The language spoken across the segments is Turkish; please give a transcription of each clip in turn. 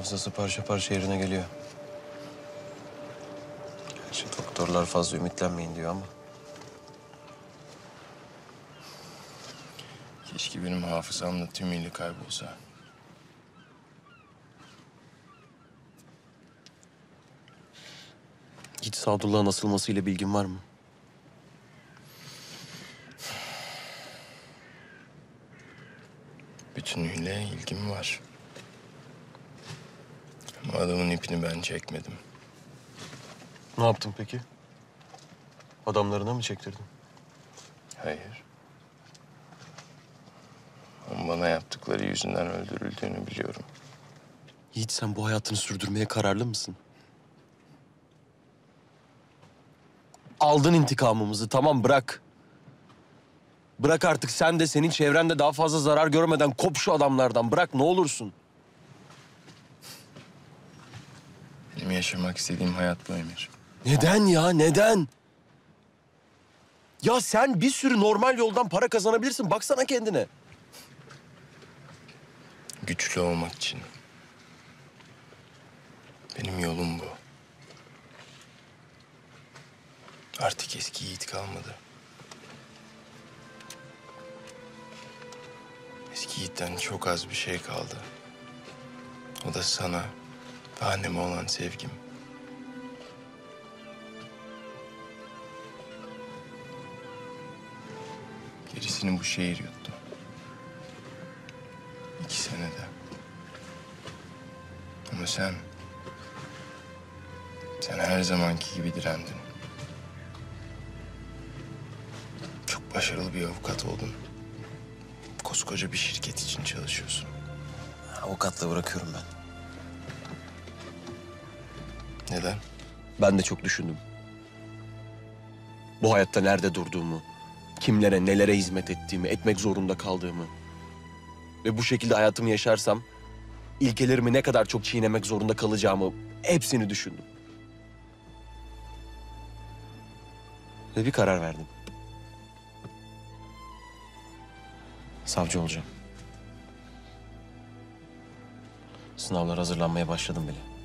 hafızası parça parça yerine geliyor. Gerçi doktorlar fazla ümitlenmeyin diyor ama. Keşke benim hafızam da tümüyle kaybolsa. Git Sadullah'ın asılmasıyla bilgin var mı? Bütünüyle ilgim var. Adamın ipini ben çekmedim. Ne yaptın peki? Adamlarına mı çektirdin? Hayır. Ama bana yaptıkları yüzünden öldürüldüğünü biliyorum. Yiğit sen bu hayatını sürdürmeye kararlı mısın? Aldın intikamımızı tamam bırak. Bırak artık sen de senin çevrende daha fazla zarar görmeden kop şu adamlardan. Bırak ne olursun. Benim yaşamak istediğim hayat bu Emir. Neden ya neden? Ya sen bir sürü normal yoldan para kazanabilirsin. Baksana kendine. Güçlü olmak için. Benim yolum bu. Artık eski Yiğit kalmadı. Eski Yiğit'ten çok az bir şey kaldı. O da sana anneme olan sevgim. Gerisini bu şehir yuttu. İki senede. Ama sen... Sen her zamanki gibi direndin. Çok başarılı bir avukat oldun. Koskoca bir şirket için çalışıyorsun. Avukatlığı bırakıyorum ben. Neden? Ben de çok düşündüm. Bu hayatta nerede durduğumu, kimlere, nelere hizmet ettiğimi, etmek zorunda kaldığımı. Ve bu şekilde hayatımı yaşarsam ilkelerimi ne kadar çok çiğnemek zorunda kalacağımı hepsini düşündüm. Ve bir karar verdim. Savcı olacağım. Sınavlar hazırlanmaya başladım bile.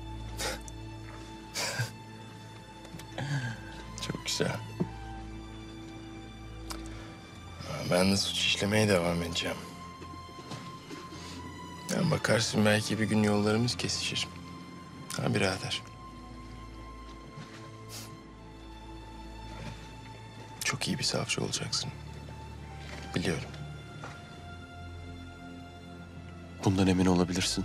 Ha, Ben de suç işlemeye devam edeceğim. Yani bakarsın belki bir gün yollarımız kesişir. Ha birader. Çok iyi bir savcı olacaksın. Biliyorum. Bundan emin olabilirsin.